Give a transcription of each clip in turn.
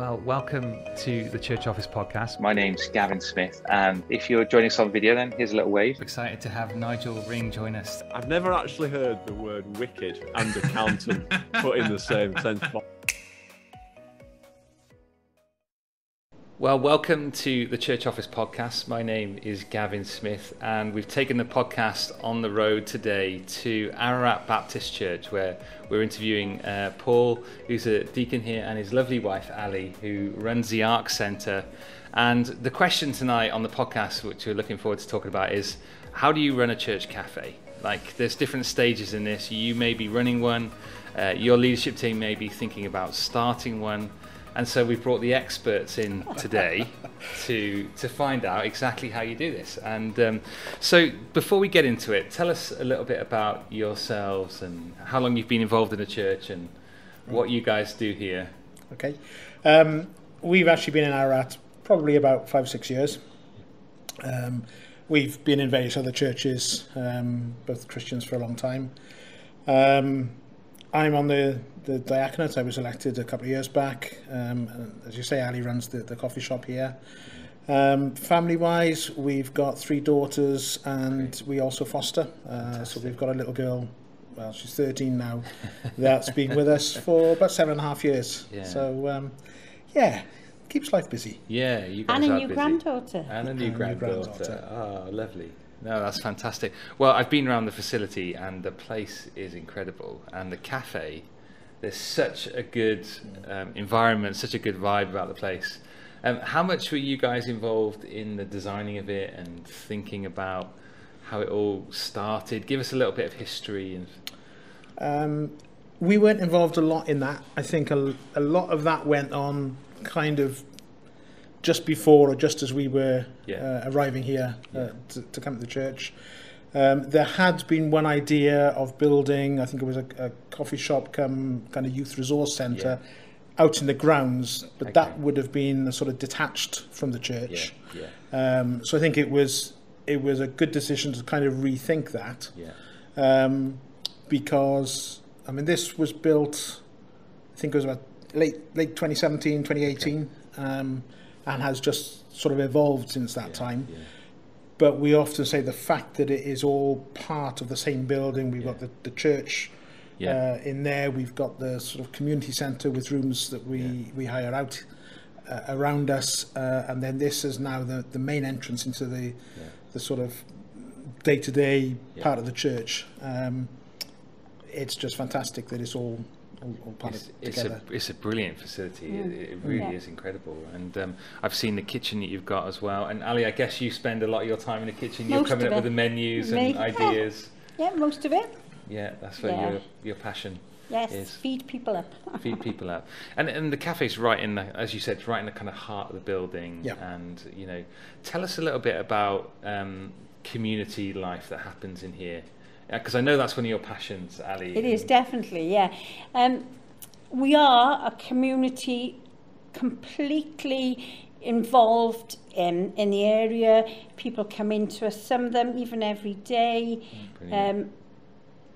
Well, welcome to the Church Office podcast. My name's Gavin Smith, and if you're joining us on video, then here's a little wave. Excited to have Nigel Ring join us. I've never actually heard the word wicked and accountant put in the same sentence. Well, welcome to the Church Office podcast. My name is Gavin Smith, and we've taken the podcast on the road today to Ararat Baptist Church, where we're interviewing uh, Paul, who's a deacon here, and his lovely wife, Ali, who runs the Ark Centre. And the question tonight on the podcast, which we're looking forward to talking about, is how do you run a church cafe? Like, there's different stages in this. You may be running one, uh, your leadership team may be thinking about starting one. And so we've brought the experts in today to to find out exactly how you do this. And um, so before we get into it, tell us a little bit about yourselves and how long you've been involved in the church and what you guys do here. Okay. Um, we've actually been in Ararat probably about five, six years. Um, we've been in various other churches, um, both Christians for a long time. Um, I'm on the, the diaconate. I was elected a couple of years back. Um, as you say, Ali runs the, the coffee shop here. Um, family-wise, we've got three daughters and we also foster. Uh, so we've got a little girl, well, she's 13 now, that's been with us for about seven and a half years. Yeah. So, um, yeah, keeps life busy. Yeah, you guys And a are new busy. granddaughter. And a new And granddaughter. granddaughter. Oh, lovely. No, that's fantastic. Well, I've been around the facility and the place is incredible. And the cafe, there's such a good um, environment, such a good vibe about the place. Um, how much were you guys involved in the designing of it and thinking about how it all started? Give us a little bit of history. And Um, we weren't involved a lot in that. I think a, a lot of that went on kind of just before or just as we were Yeah. uh, arriving here uh, Yeah. to, to come to the church. Um, there had been one idea of building, I think it was a, a coffee shop come kind of youth resource centre out in the grounds, but Okay. that would have been sort of detached from the church. yeah, Um, so I think it was it was a good decision to kind of rethink that yeah. um, because I mean this was built I think it was about late late 2017 2018 um, and has just sort of evolved since that yeah, time Yeah. But we often say the fact that it is all part of the same building we've got the, the church Yeah. uh, in there we've got the sort of community centre with rooms that we Yeah. we hire out uh, around us uh, and then this is now the the main entrance into the yeah. the sort of day-to-day Yeah. part of the church. Um, it's just fantastic that it's all all, all part It's, of it's a it's a brilliant facility. It, Mm. it really Yeah. is incredible, and um, I've seen the kitchen that you've got as well. And Ali, I guess you spend a lot of your time in the kitchen. You're coming of up with the menus Me, and yeah. ideas. Yeah, most of it. Yeah, that's where Yeah. your your passion Yes, Yes. feed people up. feed people up. And and the cafe's right in the, as you said, it's right in the kind of heart of the building. Yeah. And you know, tell us a little bit about um, community life that happens in here, because I know that's one of your passions, Ali. It is definitely, yeah. Um, we are a community completely involved in, in the area. People come into us, some of them even every day. Brilliant. Um,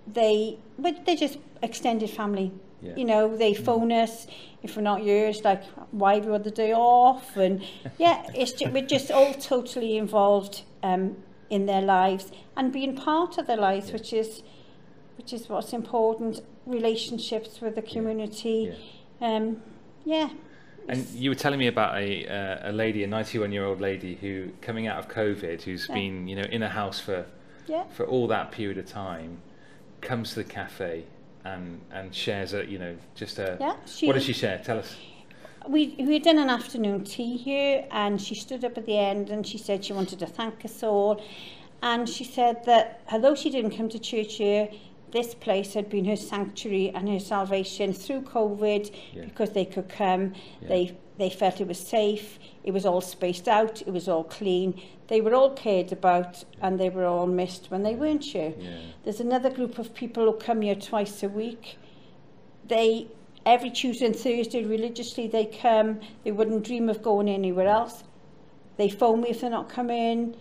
they, but they're just extended family. Yeah. You know, they phone us if we're not yours, like, why have you had the day off? And yeah, it's just, we're just all totally involved um, in their lives and being part of their lives, yeah. which is which is what's important. Relationships with the community. Yeah. Um, yeah. And you were telling me about a uh, a lady, a 91 year old lady who coming out of COVID, who's yeah. been you know in a house for yeah. for all that period of time, comes to the cafe and and shares a you know just a yeah, she, what does she share? Tell us we, we had done an afternoon tea here and she stood up at the end and she said she wanted to thank us all. And she said that although she didn't come to church here, this place had been her sanctuary and her salvation through COVID yeah. because they could come. Yeah. They, they felt it was safe. It was all spaced out. It was all clean. They were all cared about and they were all missed when they weren't here. Yeah. There's another group of people who come here twice a week. They every Tuesday and Thursday religiously they come. They wouldn't dream of going anywhere else. They phone me if they're not coming.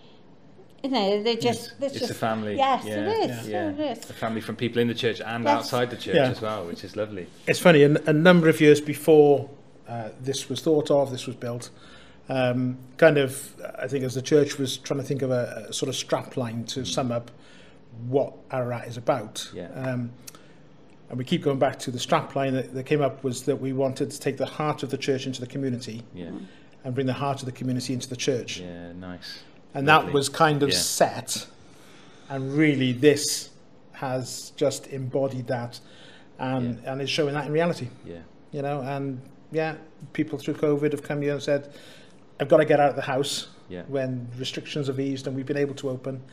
You know, they just It's, it's it's just a family. Yes, yeah. it is. Yeah. So it is. A family from people in the church and Yes. outside the church Yeah. as well, which is lovely. It's funny, a, a number of years before uh, this was thought of, this was built. Um, kind of, I think as the church was trying to think of a, a sort of strap line to sum up what Ararat is about. Yeah. Um, and we keep going back to the strap line that, that came up was that we wanted to take the heart of the church into the community Yeah. and bring the heart of the community into the church. Yeah. Nice. And Lovely. that was kind of Yeah. set. And really, this has just embodied that and, and is showing that in reality, Yeah. you know. And yeah, people through COVID have come here and said, I've got to get out of the house Yeah. when restrictions have eased and we've been able to open.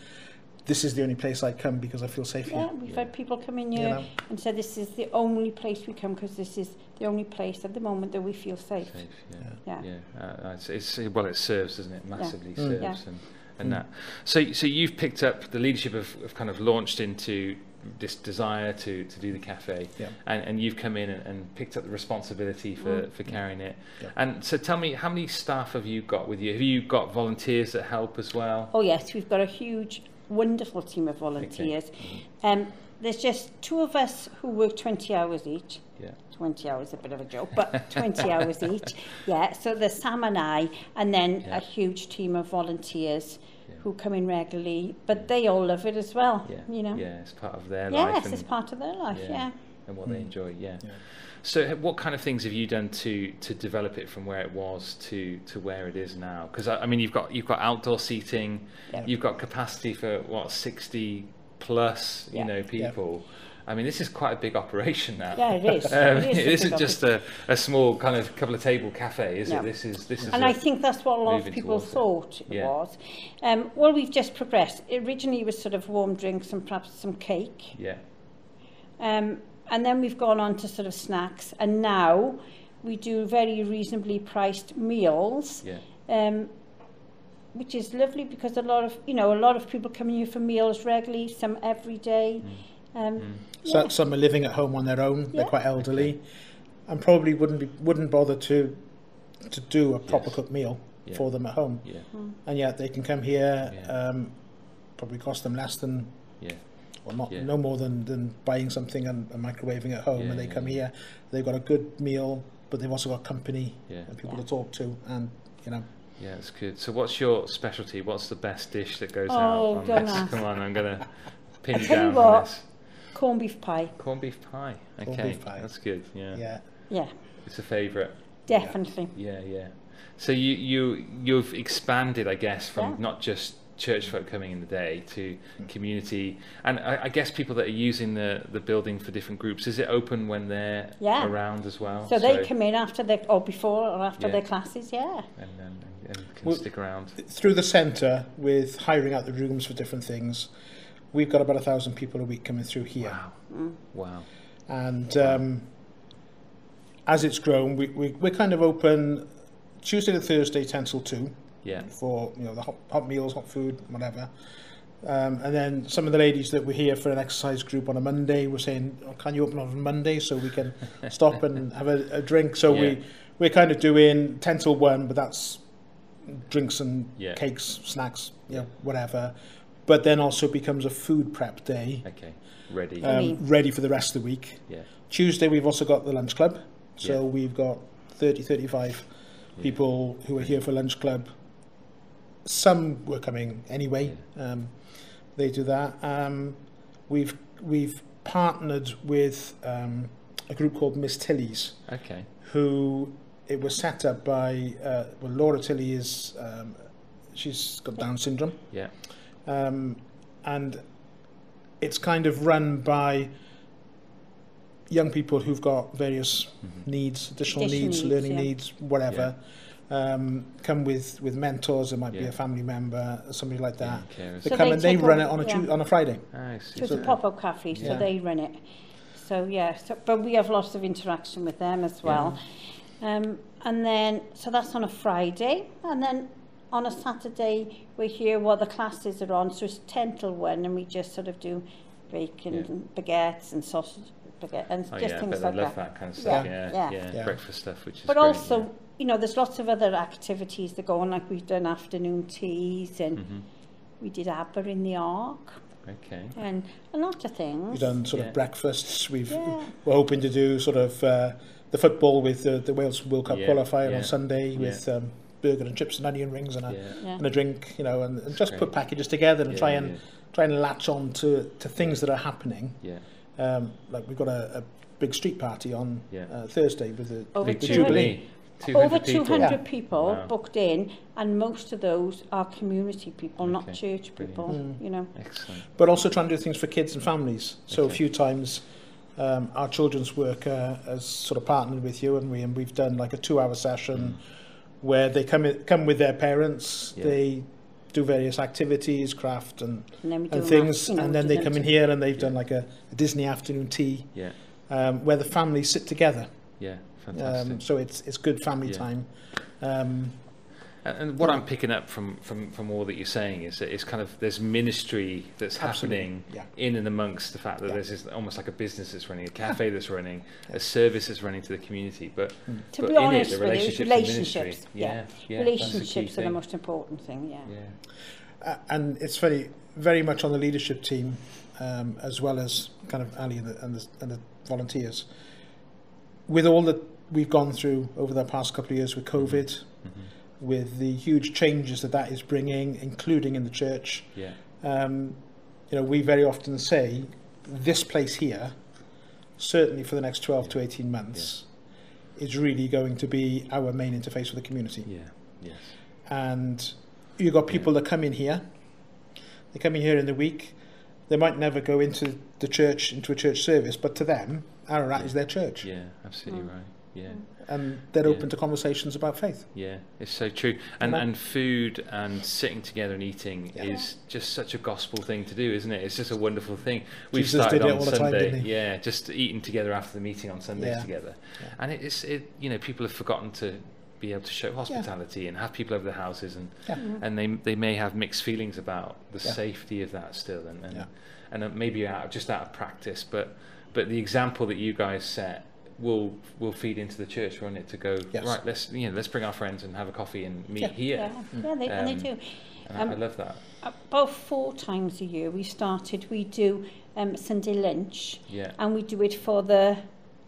This is the only place I come because I feel safe Yeah, here. we've Yeah. had people come in You here know? and said this is the only place we come because this is the only place at the moment that we feel safe. Safe. Yeah. Yeah. Yeah, uh, it's, it's, well, it serves, doesn't it? Massively Mm. serves, Yeah. and and that. So, so you've picked up the leadership of, of kind of launched into this desire to, to do the cafe, Yeah. and, and you've come in and, and picked up the responsibility for, Mm. for carrying it. Yeah. And so, tell me, how many staff have you got with you? Have you got volunteers that help as well? Oh yes, we've got a huge, wonderful team of volunteers. Okay. Um, there's just two of us who work 20 hours each. Yeah. 20 hours, a bit of a joke, but 20 hours each. Yeah, so there's Sam and I, and then yeah. a huge team of volunteers yeah. who come in regularly, but they all love it as well, yeah. you know. Yeah, it's part of their yes, life. Yes, it's part of their life, yeah. yeah. And what they Mm. enjoy. Yeah. Yeah. So, what kind of things have you done to to develop it from where it was to to where it is now? Because I, I mean, you've got you've got outdoor seating, Yeah. you've got capacity for what sixty plus, you Yeah. know, people. I mean, this is quite a big operation now. Yeah, it is. Um, It is it isn't just a, a small kind of couple of table cafe, is No. it? This is this is. And I think that's what a lot of people towards it. thought it Yeah. was. Um, well, we've just progressed. Originally, it was sort of warm drinks and perhaps some cake. Yeah, Um, and then we've gone on to sort of snacks. And now we do very reasonably priced meals, yeah, um, which is lovely because a lot of, you know, a lot of people come here for meals regularly, some every day. Um, Mm. So, Some are living at home on their own. They're quite elderly, and probably wouldn't be, wouldn't bother to to do a proper Yes. cooked meal Yeah. for them at home. yeah, And yet they can come here. Yeah. Um, probably cost them less than, yeah, or not, Yeah. no more than, than buying something and, and microwaving at home. Yeah, and they yeah, come yeah. here. They've got a good meal, but they've also got company yeah. and people Yeah. to talk to, and you know. Yeah, it's good. So, what's your specialty? What's the best dish that goes Oh, out on don't this? ask. Come on, I'm gonna pin I you tell you down on what. this. corned beef pie. Corned beef pie. Okay, Corned beef pie. that's good. Yeah. Yeah. Yeah, it's a favourite. definitely. Yeah, yeah. So you you you've expanded, I guess, from Yeah. not just church folk coming in the day to community, and I, I guess people that are using the the building for different groups. Is it open when they're Yeah. around as well? So they come in after their, or before or after Yeah. their classes, yeah. and, and, and can Well, stick around. Through the centre, with hiring out the rooms for different things, we've got about a thousand people a week coming through here. Wow, Mm. wow. And um, as it's grown, we, we, we're kind of open Tuesday to Thursday, 10 till 2, Yeah, for you know the hot, hot meals, hot food, whatever. Um, and then some of the ladies that were here for an exercise group on a Monday were saying, oh, can you open on Monday so we can stop and have a, a drink? So Yeah. we, we're kind of doing 10 till 1, but that's drinks and Yeah. cakes, snacks, you know, whatever. But then also becomes a food prep day, okay, ready. Um, ready for the rest of the week. yeah, Tuesday, we've also got the lunch club. So Yeah. we've got 30, 35 yeah. people who are here for lunch club. Some were coming anyway. Um, they do that. Um, we've we've partnered with um, a group called Miss Tilly's, Okay, who it was set up by uh, well Laura Tilly is um, she's got Down syndrome, yeah, um, and it's kind of run by young people who've got various Mm-hmm. needs, additional, Additional needs, needs, learning yeah. needs, whatever. um, come with, with mentors, it might yeah. be a family member, somebody like that. Yeah, they so come they and they run it on a, yeah. on a Friday. Ah, I see. So it's a pop-up cafe, so yeah. they run it. So yeah, so, but we have lots of interaction with them as well. Yeah. Um, and then, so that's on a Friday. And then on a Saturday, we hear what the classes are on. So it's 10 till 1, and we just sort of do bacon yeah. and baguettes and sausage baguette and oh, just yeah, things like that. I love that. that kind of stuff, yeah. Yeah, yeah. yeah. yeah. breakfast stuff, which is But great, also, yeah you know, there's lots of other activities that go on, like we've done afternoon teas and mm -hmm. we did Abba in the Ark. Okay. And a lot of things. We've done sort yeah. of breakfasts. We've, yeah. We're hoping to do sort of uh, the football with the, the Wales World Cup yeah. qualifier yeah. on Sunday yeah. with um, burger and chips and onion rings and a, yeah. yeah. and a drink, you know, and, and just Great. put packages together and yeah, try and yeah. try and latch on to, to things that are happening. Yeah. Um, like we've got a, a big street party on yeah. uh, Thursday with the, oh, the, the Jubilee. Jubilee. 200 over 200 people, people wow. booked in, and most of those are community people, okay. not church people. mm. You know, Excellent. but also trying to do things for kids and families. So okay. a few times. Um, our children's work uh, has sort of partnered with you, and we and we've done like a two-hour session mm. where they come in, come with their parents. Yeah. They do various activities, craft and and, then and things, you know, and then they come in here and they've yeah. done like a, a Disney afternoon tea, yeah. um, where the families sit together. Yeah. Fantastic. Um, so it's it's good family Yeah. time. Um, And, and what I'm picking up from, from, from all that you're saying is that it's kind of there's ministry that's Absolutely, happening yeah. in and amongst the fact that Yeah. there's this, almost like a business that's running, a cafe that's running, a service that's running to the community. But, To but be in honest it, the with you, relationships, relationships. Yeah, Yeah, yeah, that's the relationships are the most important thing. Yeah. Yeah, Uh, and it's very very much on the leadership team um, as well as kind of Ali and the, and the, and the volunteers. With all that we've gone through over the past couple of years with COVID, Mm-hmm. with the huge changes that that is bringing, including in the church, yeah, um, you know, we very often say this place here, certainly for the next 12 to 18 months, is really going to be our main interface with the community. Yeah, yes, and you've got people that come in here. They come in here in the week. They might never go into the church into a church service but to them Ararat Yeah. is their church. Yeah, absolutely right. Yeah, and they're Yeah. open to conversations about faith yeah, it's so true. And know? and food and sitting together and eating Yeah. is just such a gospel thing to do, isn't it? It's just a wonderful thing. We've Jesus started did it on all the time, Sunday, didn't he? yeah, just eating together after the meeting on Sundays Yeah. together, Yeah. and it's it. You know, people have forgotten to be able to show hospitality and have people over the houses and yeah mm-hmm. and they they may have mixed feelings about the Yeah. safety of that still and and, Yeah. and uh, maybe out of- just out of practice but but the example that you guys set will will feed into the church, won't it? To go yes. right, let's you know, let's bring our friends and have a coffee and meet yeah. here. Yeah, mm. yeah they, um, and they um, do. Um, I, I um, love that. About four times a year, we started. We do um, Sunday lunch, yeah. and we do it for the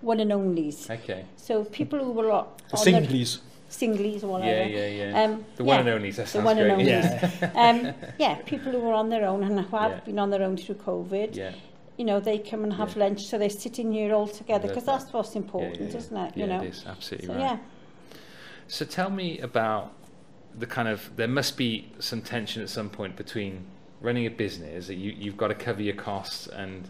one and onlys. Okay. So people who were on the singlies. Singlies or whatever. Yeah, yeah, yeah. Um, the one yeah, and onlys, that sounds the one great. And onlys. Yeah. um, yeah, people who were on their own and who have yeah. been on their own through COVID. Yeah. You know, they come and have Yeah. lunch, so they're sitting here all together because that. that's what's important, yeah, isn't it? yeah you know. it is absolutely So right yeah, So tell me about the kind of there must be some tension at some point between running a business that you you've got to cover your costs and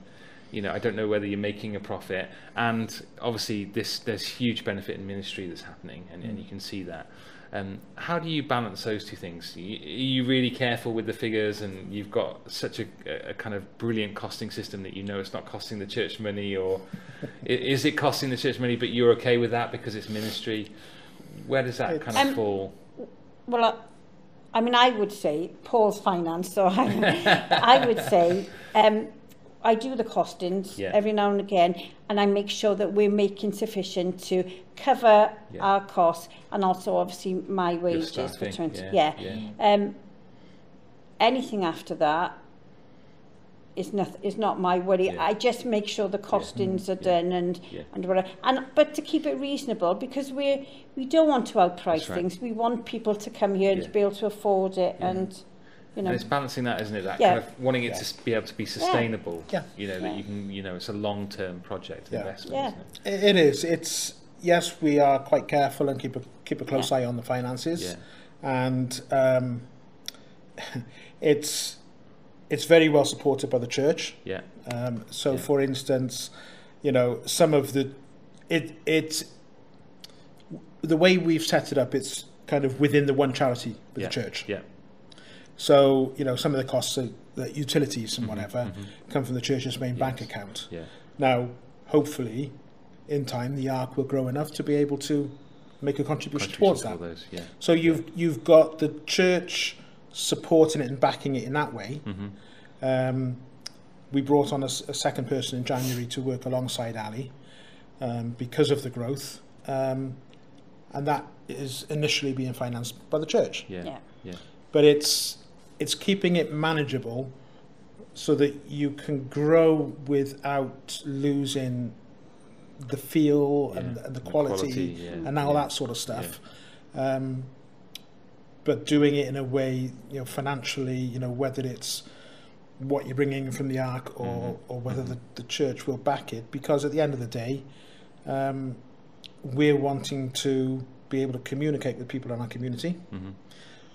you know I don't know whether you're making a profit and obviously this there's huge benefit in ministry that's happening and, and mm. you can see that. Um, how do you balance those two things? Are you, are you really careful with the figures, and you've got such a, a kind of brilliant costing system that you know it's not costing the church money, or is it costing the church money, but you're okay with that because it's ministry? Where does that kind of Um, fall? well, I, I mean, I would say Paul's finance, so I, I would say um, I do the costings yeah. every now and again, and I make sure that we're making sufficient to cover yeah. our costs and also obviously my wages staffing, for 20. Yeah. yeah. yeah. Um, anything after that is not is not my worry. Yeah. I just make sure the costings mm, yeah. are yeah. done and yeah. and whatever. And but to keep it reasonable because we we don't want to outprice That's right. things. We want people to come here yeah. and to be able to afford it yeah. and. You know. And it's balancing that, isn't it? That Yeah. kind of wanting it to be able to be sustainable. Yeah. You know, that you can, you know, it's a long-term project Yeah. investment, Yeah. isn't it? It it is. It's yes, we are quite careful and keep a keep a close Yeah. eye on the finances, Yeah. and um, it's it's very well supported by the church. Yeah. Um, so, Yeah. for instance, you know, some of the it it's the way we've set it up. It's kind of within the one charity with yeah. the church. Yeah. So, you know, some of the costs, are, the utilities and Mhm, whatever, mhm. come from the church's main bank account. Yeah. Now, hopefully, in time, the ark will grow enough to be able to make a contribution towards that. those, yeah. So you've you've got the church supporting it and backing it in that way. hmm Um, we brought on a second person in January to work alongside Ali um, because of the growth, um, and that is initially being financed by the church. Yeah. Yeah. Yeah. But it's it's keeping it manageable so that you can grow without losing the feel Yeah, and, and the the quality, quality, yeah, and all yeah, that sort of stuff. Um, but doing it in a way, you know, financially, you know, whether it's what you're bringing from the ark or, Mhm, or whether the, the church will back it, because at the end of the day, um, we're wanting to be able to communicate with people in our community, hmm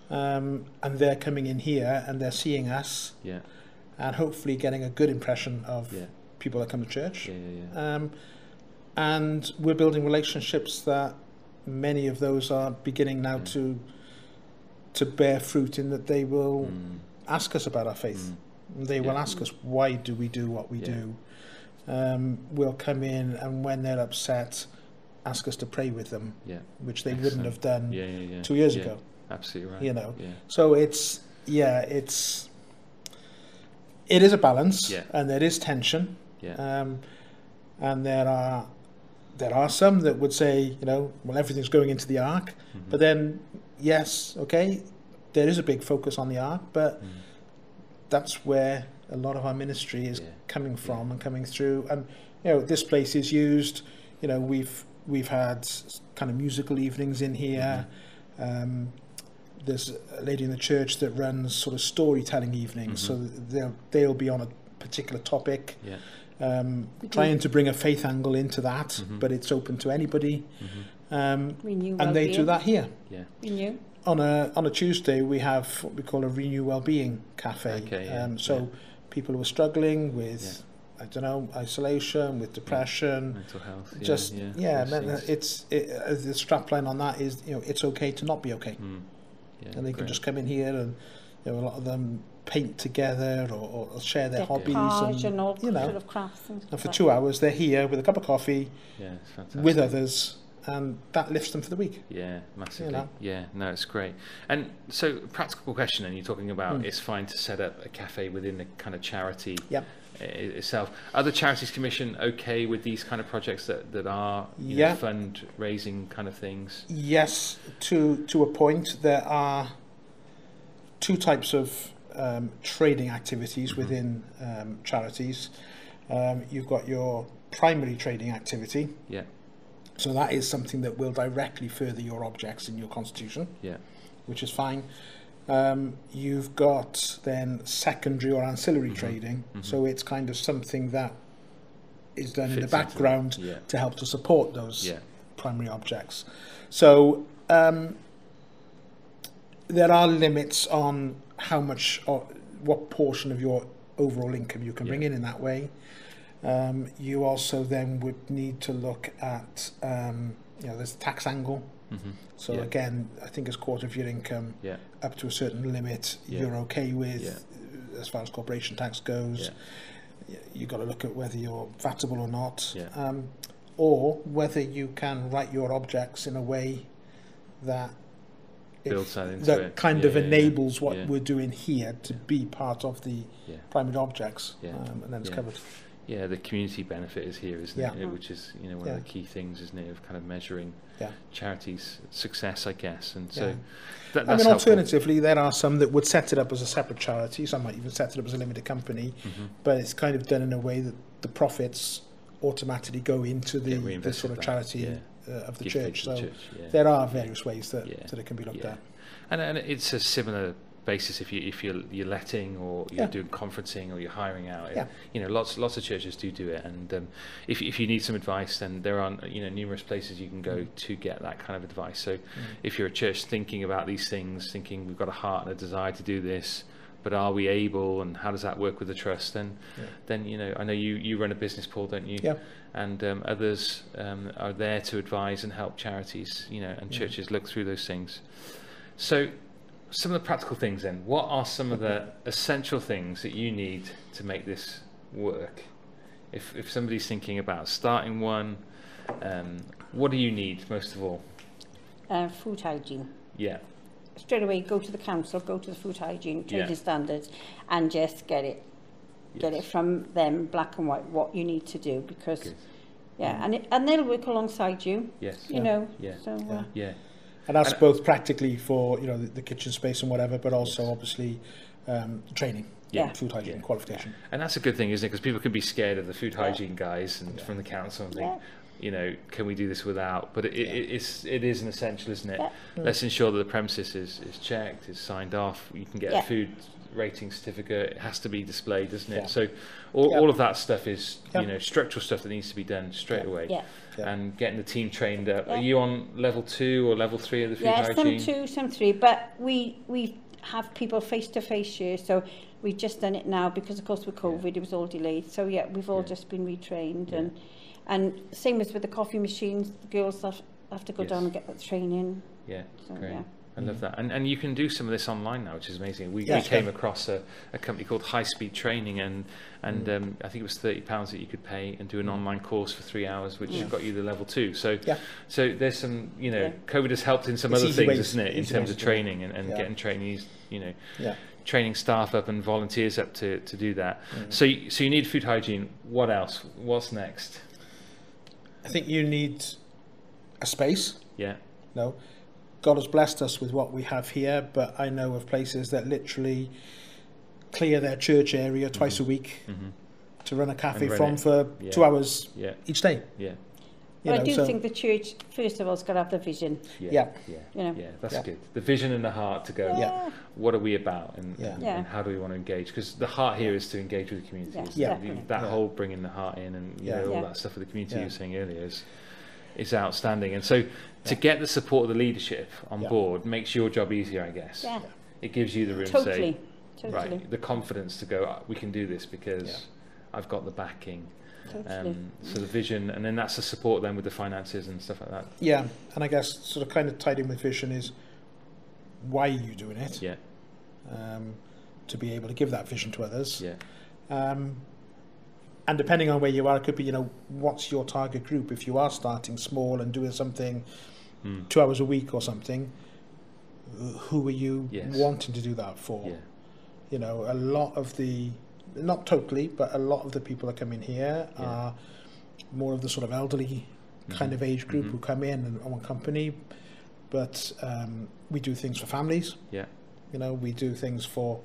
um, and they're coming in here and they're seeing us, Yeah. and hopefully getting a good impression of Yeah. people that come to church. Yeah. Yeah. yeah. Um, and we're building relationships that many of those are beginning now Yeah. to to bear fruit in that they will Mm, ask us about our faith. They will Yeah. ask us why do we do what we Yeah. do. Um, we'll come in and when they're upset, ask us to pray with them, Yeah. which they Excellent. wouldn't have done two years ago. Absolutely right. You know, Yeah. So it's yeah, it's it is a balance, Yeah. and there is tension. Yeah. Um, and there are there are some that would say, you know, well, everything's going into the ark. Mhm. But then, yes, okay, there is a big focus on the ark, but Mm. that's where a lot of our ministry is Yeah. coming from and coming through. And you know, this place is used. You know, we've we've had kind of musical evenings in here. Mm-hmm. Um, there's a lady in the church that runs sort of storytelling evenings, so Mhm. they'll they'll be on a particular topic Yeah. um, trying to bring a faith angle into that, Mhm. but it's open to anybody. hmm Um, Renew and they do that here. Yeah. Renew. On a on a Tuesday, we have what we call a Renew Wellbeing Cafe. Okay, yeah, um, so yeah. people who are struggling with, I don't know, isolation, with depression, Mental health. Just yeah. yeah, those men- it's it, uh, the strapline on that is you know it's okay to not be okay, Mm. Yeah, and they great. can just come in here and you know, a lot of them paint together or, or, share their Decourage hobbies and, and you know sort of crafts and, and for two hours they're here with a cup of coffee yeah, fantastic. with others and that lifts them for the week yeah massively you know? yeah no it's great and so practical question and you're talking about mm. it's fine to set up a cafe within the kind of charity yep. Itself. Are the Charities Commission okay with these kind of projects that, that are Yeah. know, fundraising kind of things? Yes, to to a point. There are two types of um, trading activities Mhm. within um, charities. Um, you've got your primary trading activity. Yeah. So that is something that will directly further your objects in your constitution, Yeah. which is fine. Um, you've got then secondary or ancillary Mhm. trading. Mhm. So it's kind of something that is done in the Fits into that. background Yeah. to help to support those Yeah. primary objects. So um, there are limits on how much or what portion of your overall income you can bring in in that way. Um, you also then would need to look at um, you know there's the tax angle. Hmm So Yeah. again, I think as quarter of your income Yeah. up to a certain limit, Yeah. you're okay with Yeah. as far as corporation tax goes. You've got to look at whether you're vatable or not, um, or whether you can write your objects in a way that that it. kind of enables what we're doing here to be part of the primary objects, Yeah. um, and then it's Yeah. covered. Yeah, the community benefit is here, isn't Yeah. it? Which is, you know, one of the key things, isn't it, of kind of measuring Yeah. charities' success, I guess. And so Yeah. that, I mean, helpful. alternatively, there are some that would set it up as a separate charity. Some might even set it up as a limited company, Mhm. but it's kind of done in a way that the profits automatically go into the, Get the sort of charity yeah. uh, of the church. So the church, yeah. there are various ways that, Yeah. that it can be looked Yeah. at. And, and it's a similar basis if you if you're you're letting or you're Yeah. doing conferencing or you're hiring out. Yeah. You know, lots lots of churches do do it. And um, if if you need some advice, then there are you know numerous places you can go Mm. to get that kind of advice. So if you're a church thinking about these things, thinking we've got a heart and a desire to do this, but are we able, and how does that work with the trust? Then, Yeah. then you know, I know you you run a business, Paul, don't you? Yeah. And um, others um, are there to advise and help charities, you know, and Yeah. churches look through those things. So, some of the practical things then. What are some of the essential things that you need to make this work? If if somebody's thinking about starting one, um, what do you need most of all? Uh, food hygiene. Yeah. Straight away, go to the council, go to the food hygiene trading Yeah. standards, and just get it, get it from them, black and white, what you need to do, because Good. yeah, and it, and they'll work alongside you, Yes. you Yeah. know. Yeah. So uh, Yeah. Yeah. And that's And- both practically for you know the, the kitchen space and whatever, but also Yes. obviously um, training, Yeah. food hygiene Yeah. qualification. And that's a good thing, isn't it? Because people can be scared of the food Yeah. hygiene guys and Yeah. from the council and think, yeah, you know, can we do this without? But it, Yeah. it, it's it is an essential, isn't it? Yeah. Let's ensure that the premises is, is checked, is signed off. You can get Yeah. a food rating certificate. It has to be displayed, doesn't it? Yeah. So all, Yeah. all of that stuff is Yeah. you know structural stuff that needs to be done straight Yeah. away. yeah. and getting the team trained up. Yeah. Are you on level two or level three of the food yeah, hygiene? Some two, some three, but we we have people face to face here, so we've just done it now because of course with COVID yeah. it was all delayed. So yeah, we've all yeah. just been retrained yeah. and and same as with the coffee machines, the girls have, have to go yes. down and get that training. Yeah, so, great. Yeah. I love that. And, and you can do some of this online now, which is amazing. We, Yeah. we came across a, a company called High Speed Training, and, and um, I think it was £30 that you could pay and do an online course for three hours, which Yeah. got you the level two. So, Yeah. so there's some, you know, Yeah. COVID has helped in some It's other things, ways- isn't it, in terms of to do it. training and, and getting trainees, you know, Yeah. training staff up and volunteers up to, to do that. Mm. So, so you need food hygiene. What else? What's next? I think you need a space. Yeah, No, God has blessed us with what we have here, but I know of places that literally clear their church area twice a week Mhm. to run a cafe run from it. for Yeah. two hours yeah, each day. yeah, You know, I do so, think the church, first of all, has got to have the vision. yeah, Yeah. yeah, You know. yeah. That's Yeah. good. The vision and the heart to go. Yeah. what are we about and, Yeah. and, Yeah. and how do we want to engage because the heart here is to engage with the community Yes. Yeah. that Yeah. whole bringing the heart in and you Yeah. know all that stuff with the community Yeah. you were saying earlier is is outstanding and so to get the support of the leadership on Yeah. board makes your job easier I guess Yeah, it gives you the room to totally, say totally, right the confidence to go "Ah, we can do this because Yeah. I've got the backing totally. um, so the vision and then that's the support then with the finances and stuff like that yeah, and I guess sort of kind of tied in with vision is why are you doing it? yeah Um, to be able to give that vision to others. yeah Um, and depending on where you are, it could be, you know, what's your target group? If you are starting small and doing something Mm. two hours a week or something, who are you Yes. wanting to do that for? yeah You know, a lot of the, not totally, but a lot of the people that come in here Yeah. are more of the sort of elderly kind Mhm. of age group Mhm. who come in and want company. But um, we do things for families. yeah You know, we do things for,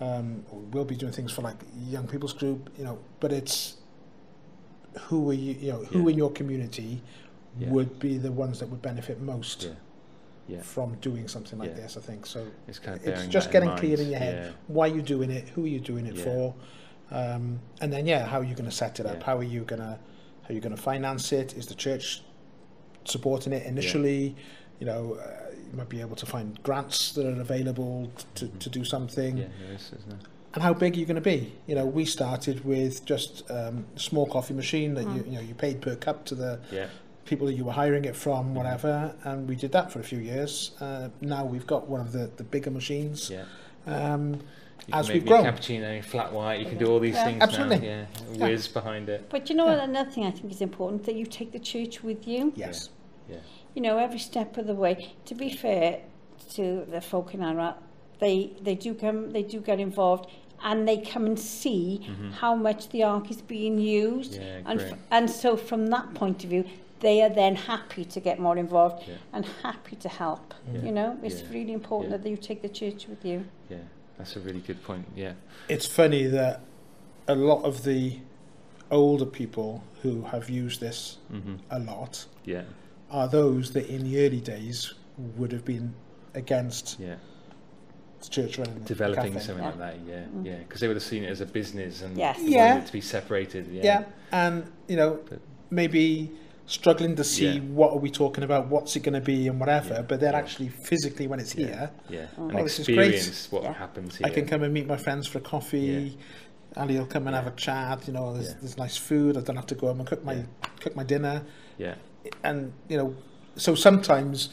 um, we'll be doing things for like young people's group, you know, but it's who are you, you know, who Yeah. in your community Yeah. would be the ones that would benefit most yeah yeah from doing something like this, I think. So it's kind of it's just getting clear in your head why you're doing it, who are you doing it for, um, and then yeah, how are you going to set it up? How are you going to how are you going to finance it? Is the church supporting it initially? You know, uh, you might be able to find grants that are available to, to do something. yeah there is isn't it And how big are you going to be? You know, we started with just um, a small coffee machine that you, Mm. you know you paid per cup to the yeah people that you were hiring it from, whatever, and we did that for a few years. Uh, now we've got one of the, the bigger machines. yeah Um, You as can we've make me a grown. cappuccino, flat white. You can do all these Yeah. things Absolutely. now. Yeah, Yeah. whiz behind it. But you know Yeah. another thing I think is important that you take the church with you. yes. Yeah, You know, every step of the way. To be fair to the folk in Ara, they they do come, they do get involved, and they come and see Mhm. how much the ark is being used. yeah, And, great. f- and so from that point of view, they are then happy to get more involved Yeah. and happy to help. Yeah. You know, it's Yeah. really important Yeah. that you take the church with you. Yeah, that's a really good point. Yeah, It's funny that a lot of the older people who have used this hmm a lot yeah, are those that in the early days would have been against yeah. the church running the Developing cafe. something Yeah. like that. Yeah, Mm. yeah, because they would have seen it as a business and Yes. wanted Yeah. it to be separated. Yeah, Yeah, and you know, But- maybe struggling to see Yeah. what are we talking about, what's it going to be, and whatever. Yeah, But then yeah. actually, physically, when it's yeah, here, yeah, Oh. and Oh, this is great. experience what Yeah. happens here. I can come and meet my friends for a coffee. Ali will come and Yeah. have a chat. You know, there's, Yeah. there's nice food. I don't have to go home and cook my Yeah. cook my dinner. Yeah, And you know, so sometimes,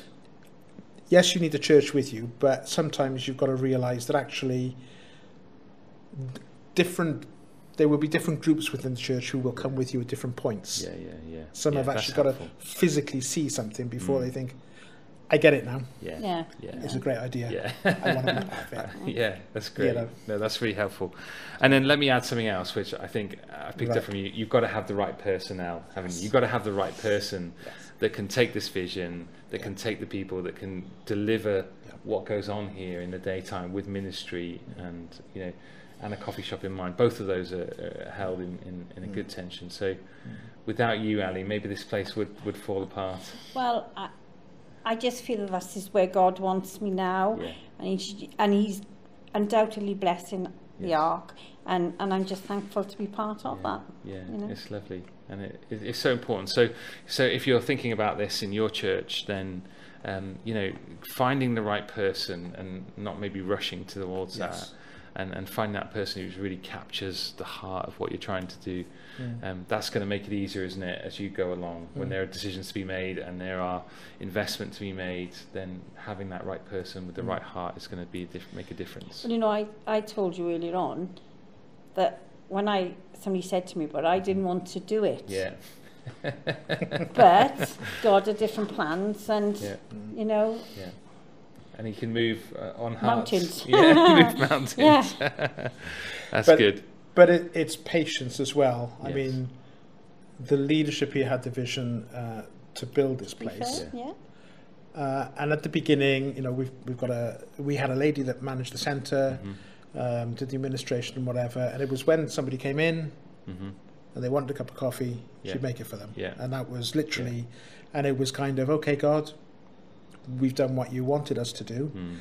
yes, you need the church with you, but sometimes you've got to realise that actually, different. There will be different groups within the church who will come with you at different points. yeah, yeah, yeah. Some yeah, have actually got to physically see something before Mm. they think, "I get it now. Yeah, Yeah. yeah. It's a great idea. Yeah. I want to be part of it." yeah, that's great. know. No, that's really helpful. And then let me add something else, which I think I picked Right. up from you. You've got to have the right personnel, haven't you? You've got to have the right person Yes. that can take this vision, that Yeah. can take the people, that can deliver Yeah. what goes on here in the daytime with ministry, and you know, and a coffee shop in mind. Both of those are, are held in, in, in a mm. good tension. So, mm. without you, Ali, maybe this place would, would fall apart. Well, I, I just feel this is where God wants me now. Yeah. And, he, and he's undoubtedly blessing yes. the ark. And, and I'm just thankful to be part of yeah. that. Yeah, you know? it's lovely. And it, it, it's so important. So, so if you're thinking about this in your church, then um, you know, finding the right person and not maybe rushing towards yes. that and, and find that person who really captures the heart of what you're trying to do. Yeah. Um, that's going to make it easier, isn't it, as you go along? When mm. there are decisions to be made and there are investment to be made, then having that right person with the mm. right heart is going to be a diff- make a difference. Well, you know, I, I told you earlier on that when I somebody said to me, but I didn't want to do it. Yeah. but God had different plans, and yeah. you know. Yeah. And he can move uh, on hearts. Mountains. Yeah, move mountains. Yeah. That's But- good. But it, it's patience as well. I mean, the leadership here had the vision uh, to build this to place. fair, yeah. Uh, and at the beginning, you know, we've we've got a we had a lady that managed the center Mm-hmm. um, did the administration and whatever. And it was when somebody came in hmm and they wanted a cup of coffee, Yeah. she'd make it for them. Yeah. And that was literally, and it was kind of okay, God, we've done what you wanted us to do. Mm.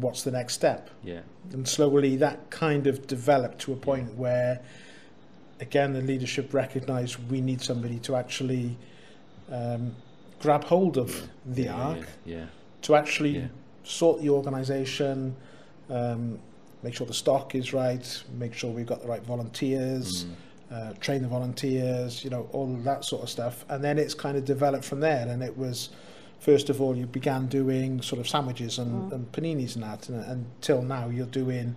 What's the next step? Yeah. And slowly that kind of developed to a point where, again, the leadership recognised we need somebody to actually um, grab hold of the yeah, ark, Yeah. yeah. to actually Yeah. sort the organisation, um, make sure the stock is right, make sure we've got the right volunteers, Mm. uh, train the volunteers, you know, all that sort of stuff. And then it's kind of developed from there. And it was, first of all, you began doing sort of sandwiches and, Mm. and paninis and that. And until now, you're doing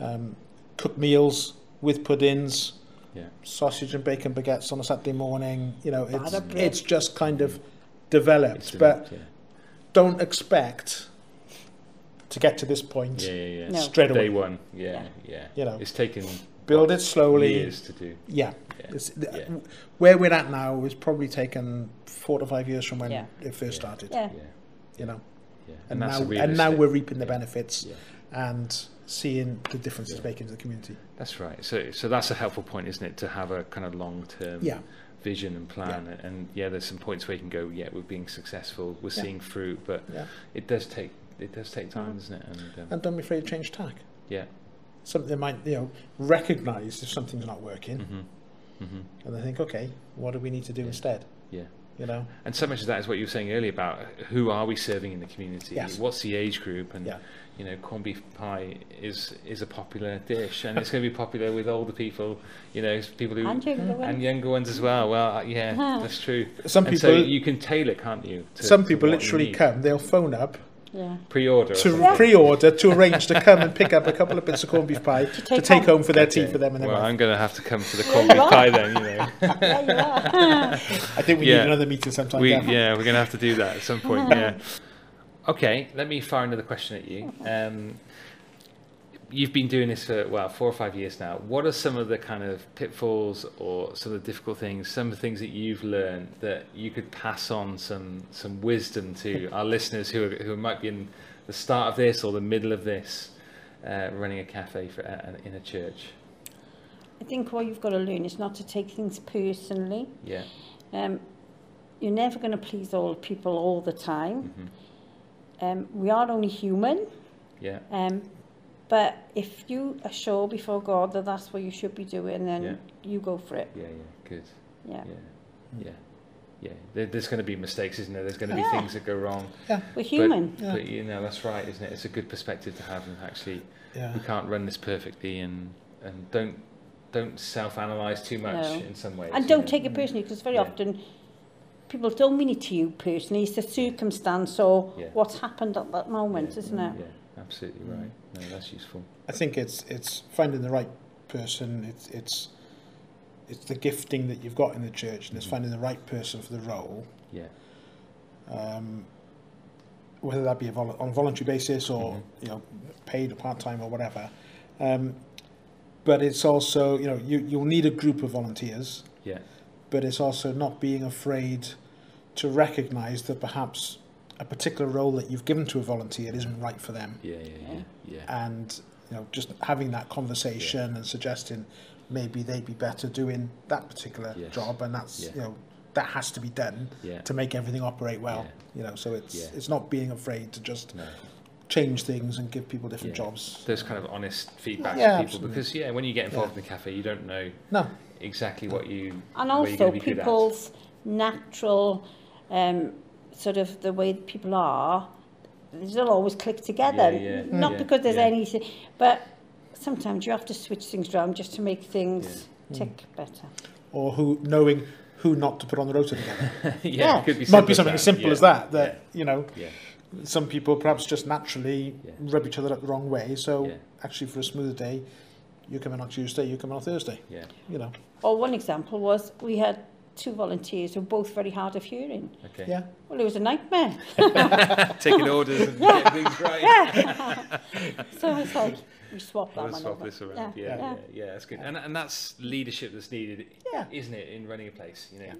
um, cooked meals with puddings, Yeah. sausage and bacon baguettes on a Saturday morning. You know, it's, it's just kind of developed. It's but yeah. don't expect to get to this point. Yeah, yeah, yeah. No. Straight away. Day one. Yeah, yeah. You know. it's taken Build it slowly. years to do. Yeah. Yeah. It's, Yeah. Where we're at now is probably taken four to five years from when Yeah. it first Yeah. started. Yeah. Yeah, You know, yeah. and, that's now and now we're reaping the benefits Yeah. and seeing the difference it's Yeah. making to the community. That's right. So, so that's a helpful point, isn't it? To have a kind of long-term Yeah. vision and plan. And yeah, there's some points where you can go, yeah, we're being successful, we're Yeah. seeing fruit, but Yeah. it does take it does take time, Mhm. doesn't it? And um, And don't be afraid to change tack. yeah. Something they might, you know, recognise if something's not working, hmm hmm and they think, okay, what do we need to do Yeah. instead? Yeah. You know. And so much of that is what you were saying earlier about who are we serving in the community? Yes. What's the age group? And Yeah. you know, corned beef pie is is a popular dish, and it's going to be popular with older people. You know, people who And younger ones. and younger ones as well. Well, uh, yeah, that's true. Some and people, so you can tailor, can't you? to- some people literally need? come. They'll phone up Yeah. pre-order to something. pre-order to arrange to come and pick up a couple of bits of corned beef pie to take, take home for their Okay. tea for them and their Well, wife. I'm going to have to come for the Yeah, corned beef pie then. You know, Yeah, you are. I think we Yeah. need another meeting sometime. we yeah, we're going to have to do that at some point. Yeah. Okay, let me fire another question at you. Um, you've been doing this for well four or five years now. What are some of the kind of pitfalls or some of the difficult things, some of the things that you've learned that you could pass on some some wisdom to our listeners who are, who might be in the start of this or the middle of this, uh, running a cafe for, uh, in a church? I think what you've got to learn is not to take things personally. Yeah. Um, you're never going to please all people all the time. Mm-hmm. Um, we are only human. Yeah. Um, but if you are sure before God that that's what you should be doing, then Yeah. you go for it. Yeah. Yeah. Good. Yeah. Yeah. Yeah. Yeah. There, there's going to be mistakes, isn't there? There's going to be Yeah. things that go wrong. Yeah. We're human. But, but you know, that's right, isn't it? It's a good perspective to have, and actually, Yeah. we can't run this perfectly, and and don't don't self-analyze too much No. in some ways. and don't know. take it personally because very Yeah. often people don't mean it to you personally. It's the circumstance or Yeah. what's happened at that moment, Yeah. isn't it? Yeah, absolutely right. No, that's useful. I think it's it's finding the right person. It's it's it's the gifting that you've got in the church, and it's Mhm. finding the right person for the role. Yeah. Um, whether that be a vol- on a voluntary basis or Mhm. you know paid or part time or whatever. Um, but it's also you know you you'll need a group of volunteers, Yeah. but it's also not being afraid to recognise that perhaps a particular role that you've given to a volunteer isn't right for them. Yeah. Yeah. Yeah. Yeah. and you know, just having that conversation and suggesting maybe they'd be better doing that particular Yes. job, and that's Yeah. you know that has to be done Yeah. to make everything operate well. Yeah. You know, so it's Yeah. it's not being afraid to just No. change things and give people different Yeah. jobs. Those kind of honest feedback Yeah, to people absolutely. because yeah, when you get involved in the cafe, you don't know No, exactly what you And where you're also gonna good at. people's natural, um, sort of the way people are, they'll always click together. Yeah, yeah, Not yeah, because there's yeah. anything, but sometimes you have to switch things around just to make things hmm. tick better. or who knowing who not to put on the rota together. yeah, Yeah. it could be Might be something as as simple yeah. as that. That you know, Yeah, some people perhaps just naturally Yeah. rub each other up the wrong way. So Yeah. actually, for a smoother day, you come in on Tuesday, you come in on Thursday. yeah, You know, Or one example was we had two volunteers who were both very hard of hearing. okay. yeah. Well, it was a nightmare. Taking orders and getting things right. Yeah. so it's like, we swapped that Let's one swap over. this around. Yeah, yeah, yeah, that's good. And and that's leadership that's needed, Yeah. isn't it, in running a place? You know,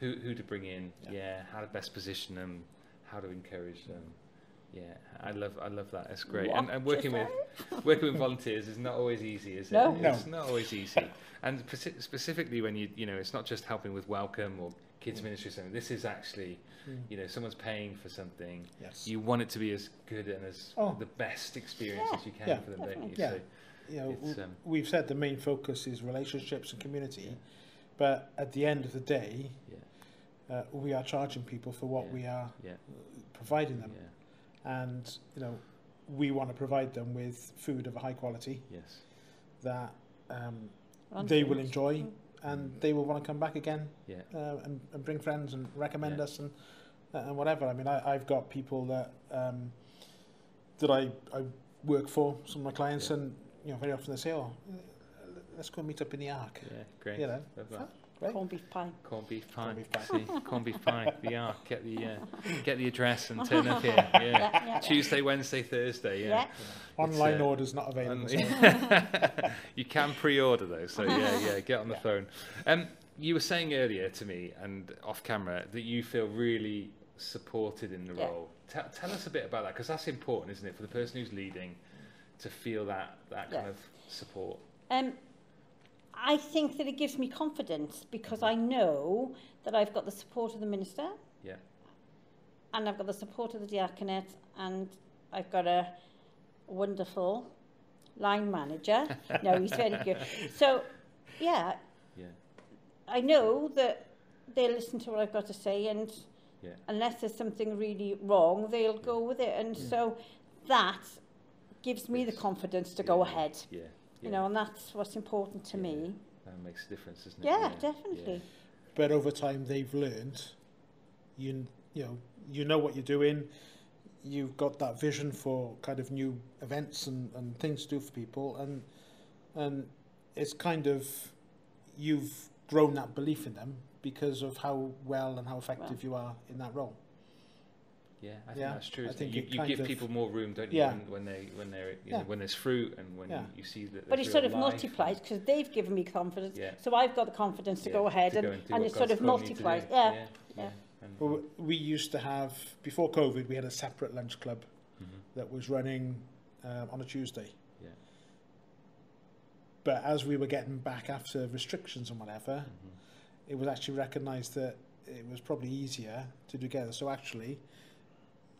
who who to bring in, yeah. how to best position them, how to encourage them. Yeah, I love I love that. It's great. And, and working with working with volunteers is not always easy, is it? No. No. It's not always easy. And speci- specifically when you you know, it's not just helping with welcome or kids ministry or something. This is actually, you know, someone's paying for something. Yes. You want it to be as good and as Oh. the best experience Yeah. as you can Yeah. for them, don't you? Yeah. So, You know, w- um, we've said the main focus is relationships and community, but at the end of the day, Yeah. uh, we are charging people for what Yeah. we are Yeah. providing them, Yeah. And you know, we want to provide them with food of a high quality Yes. that um, they will food. enjoy, and they will want to come back again Yeah. uh, and, and bring friends and recommend Yeah. us and uh, and whatever. I mean, I, I've got people that um, that I, I work for, some of my clients, Yeah. and you know, very often they say, "Oh, uh, let's go meet up in the Ark." Yeah. Great. You know, Love that. Great. Corned beef pie. Corned beef pie. Corned beef pie. See, corned beef pie. The ark. Get the uh, get the address and turn up here. Yeah. Yeah, yeah. Tuesday, Wednesday, Thursday. Yeah. Yeah. Online uh, orders not available. And- you can pre-order those, so yeah, yeah. Get on the Yeah. phone. Um, you were saying earlier to me and off camera that you feel really supported in the Yeah. role. Tell tell us a bit about that because that's important, isn't it, for the person who's leading to feel that that kind of support. Um, I think that it gives me confidence because I know that I've got the support of the minister Yeah. and I've got the support of the diaconate and I've got a wonderful line manager. no, he's very good. So, yeah, Yeah. I know that they'll listen to what I've got to say and Yeah. unless there's something really wrong, they'll go with it. And so that gives me the confidence to go ahead. Yeah. You know, and that's what's important to Yeah. me. That makes a difference, doesn't it? Yeah, definitely. but over time, they've learned. You you know you know what you're doing. You've got that vision for kind of new events and, and things to do for people, and and it's kind of you've grown that belief in them because of how well and how effective you are in that role. Yeah, I think Yeah, that's true. I think it? it you you give of- people more room, don't you? Yeah. When, when they when they're you Yeah. know, when there's fruit and when Yeah. you, you see that. But there's it sort of life multiplies because they've given me confidence. Yeah. So I've got the confidence to Yeah, go ahead to and, go and and what it sort of called you multiplies. do. Yeah. yeah, yeah. Well, we used to have before COVID, we had a separate lunch club Mhm. that was running um, on a Tuesday. Yeah. But as we were getting back after restrictions and whatever, Mhm. it was actually recognised that it was probably easier to do together. So actually,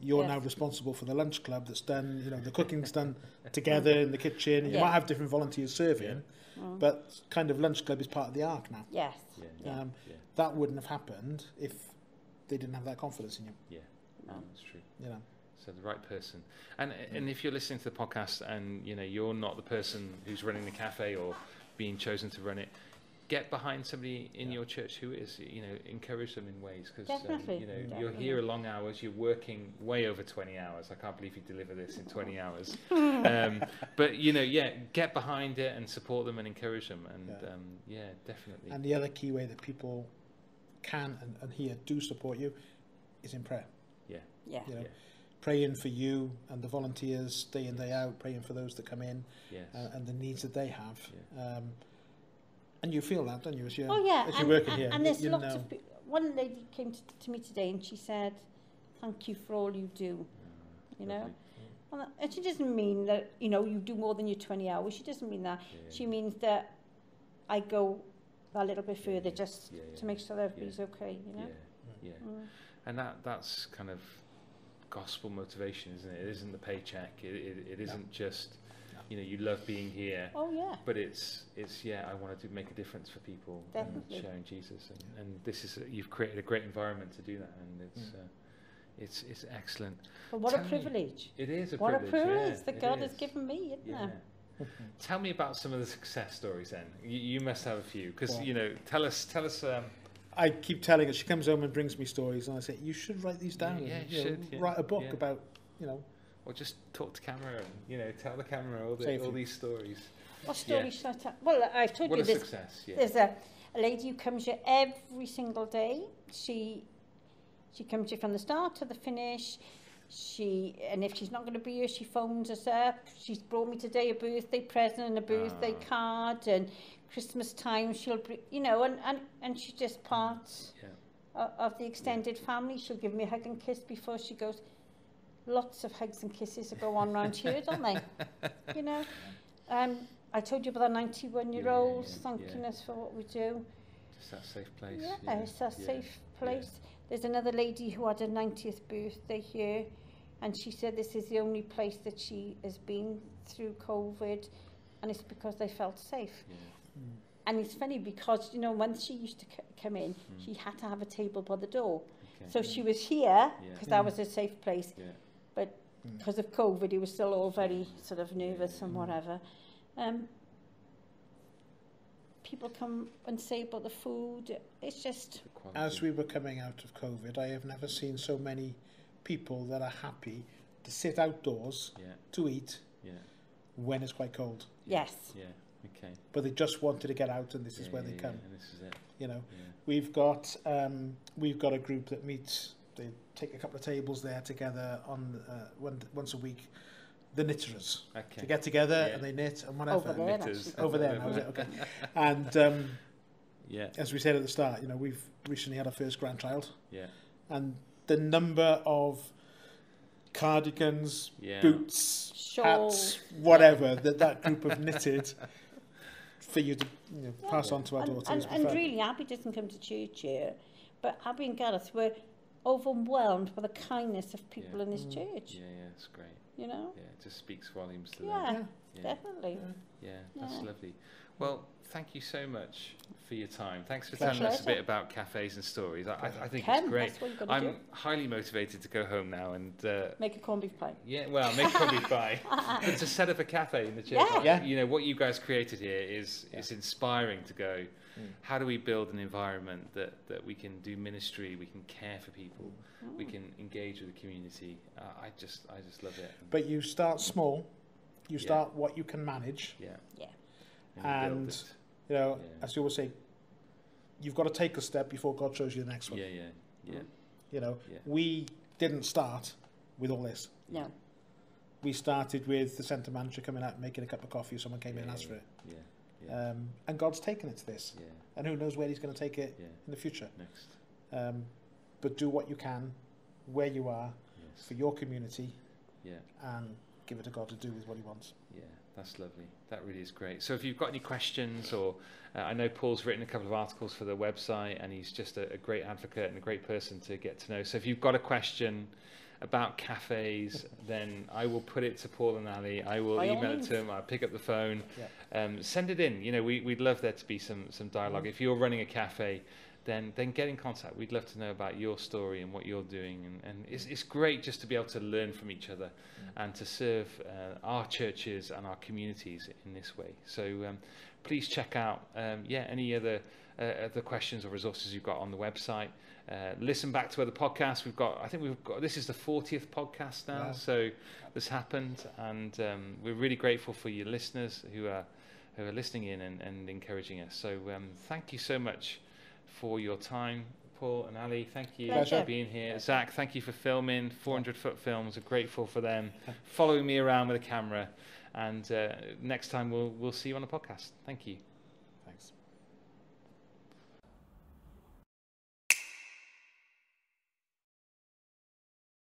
you're Yes. now responsible for the lunch club that's done. You know, the cooking's done together in the kitchen. You Yeah. might have different volunteers serving, Mm. but kind of lunch club is part of the Ark now. Yes. Yeah, Yeah. Um, yeah, that wouldn't have happened if they didn't have that confidence in you. yeah. No. That's true. You know. So the right person. And and if you're listening to the podcast and you know you're not the person who's running the cafe or being chosen to run it, get behind somebody in your church who is. You know, encourage them in ways because um, you know you're definitely. here long hours. You're working way over 20 hours. I can't believe you deliver this in 20 hours. um, but you know, yeah, get behind it and support them and encourage them. And Yeah. um, yeah, definitely. And the other key way that people can and, and here do support you is in prayer. yeah, Yeah. You know, Yeah. praying for you and the volunteers day in day out, praying for those that come in yes. uh, and the needs that they have. And you feel that, don't you, as you're, Oh yeah, as you're and, working and, here? and there's you lots know. of pe- one lady came to, to me today and she said, "Thank you for all you do." You know, Lovely. Well, and she doesn't mean that, you know, you do more than your 20 hours. She doesn't mean that. Yeah. She means that I go a little bit further just Yeah, yeah. to make sure that everybody's okay, you know? Yeah, yeah. Mm. And that that's kind of gospel motivation, isn't it? It isn't the paycheck. It, it, it isn't just, you know, you love being here. Oh, yeah. But it's it's yeah, I wanted to make a difference for people Definitely. and sharing Jesus, and, and this is you've created a great environment to do that, and it's Mm. uh, it's it's excellent. But what Tell a me- privilege. It is a What a privilege. privilege yeah, that it God has given me, isn't Yeah. it? Tell me about some of the success stories then. You, you must have a few because Well- you know. Tell us. Tell us. Um, I keep telling her, she comes home and brings me stories, and I say, you should write these down. Yeah, and, you know, should, yeah, Write a book yeah. about, you know, or just talk to camera and you know tell the camera all, the, all these stories. What story Yeah. should I tell? Well, I've told What you a this. success! Yeah. There's a, a lady who comes here every single day. She she comes here from the start to the finish. She and if she's not going to be here, she phones us up. She's brought me today a birthday present and a birthday Ah. card and Christmas time she'll bring, you know, and and and she's just part Yeah. o- of the extended family. She'll give me a hug and kiss before she goes. Lots of hugs and kisses that go on around here, don't they? You know. Um, I told you about the 91 year olds Yeah, yeah, thanking yeah. us for what we do. It's that safe place. Yeah, it's a yeah, safe place. There's another lady who had her 90th birthday here, and she said this is the only place that she has been through COVID, and it's because they felt safe. Yeah. Hmm. And it's funny because, you know, once she used to c- come in, hmm. she had to have a table by the door. Okay. So she hmm. was here Yeah. because that was a safe place, Yeah. but because of COVID, he was still all very sort of nervous and whatever. Um, people come and say about the food. It's just, as we were coming out of COVID, I have never seen so many people that are happy to sit outdoors Yeah. to eat Yeah. when it's quite cold. yes. Yeah. Okay. But they just wanted to get out, and this is where yeah, they yeah, come. And this is it. You know, Yeah. we've got um, we've got a group that meets. They take a couple of tables there together on uh, one, once a week. The knitters Okay. to get together Yeah. and they knit and whatever. Over there, Knitters. Over there, now, it? Okay. And um, Yeah. as we said at the start, you know, we've recently had our first grandchild, Yeah. and the number of cardigans, Yeah. boots, Shawls. hats, whatever that that group have knitted for you to you know, pass on to our and, daughters. and, for and really, Abby doesn't come to church here, but Abby and Gareth were overwhelmed by the kindness of people Yeah. in this church. Yeah. Yeah. It's great. You know? Yeah. It just speaks volumes to Yeah, them. Yeah. definitely. Yeah, that's Yeah. lovely. Well, thank you so much for your time. Thanks for telling us a bit about cafes and stories. I, I, I think Come, it's great. that's what you've got to I'm do. highly motivated to go home now and uh, Make a corned beef pie. yeah, well, make a corned beef pie, but to set up a cafe in the church. Yeah. like, Yeah. You know what you guys created here is is inspiring to go. Mm. How do we build an environment that that we can do ministry, we can care for people, we mm. can engage with the community? Uh, I just I just love it. But you start small. You Yeah. start what you can manage. Yeah. Yeah. you build And. You know, Yeah. as you always say, you've got to take a step before God shows you the next one. Yeah, yeah, yeah, mm. You know, Yeah. we didn't start with all this. No. We started with the centre manager coming out and making a cup of coffee. Someone came in and yeah, asked for it. Yeah, Um, and God's taken it to this. yeah. And who knows where he's going to take it Yeah. in the future. Next. Um, but do what you can, where you are, Yes. for your community, Yeah. and give it to God to do with what he wants. Yeah, that's lovely. That really is great. So if you've got any questions, or uh, I know Paul's written a couple of articles for the website, and he's just a, a great advocate and a great person to get to know. So if you've got a question about cafes, then I will put it to Paul and Ali. I will By email it to them. I'll pick up the phone. Yeah. Um, send it in. You know, we, we'd love there to be some some dialogue. If you're running a cafe, then then get in contact. We'd love to know about your story and what you're doing. And, and it's, it's great just to be able to learn from each other and to serve uh, our churches and our communities in this way. So um, please check out, um, yeah, any other uh, other questions or resources you've got on the website. Uh, listen back to other podcasts. We've got, I think we've got, this is the 40th podcast now. Wow. So this happened. And um, we're really grateful for your listeners who are, who are listening in and, and encouraging us. So um, thank you so much for your time. Paul and Ali, thank you Pleasure. for being here. Zach, thank you for filming 400 foot films. We're grateful for them following me around with a camera. And uh, next time we'll we'll see you on the podcast. Thank you.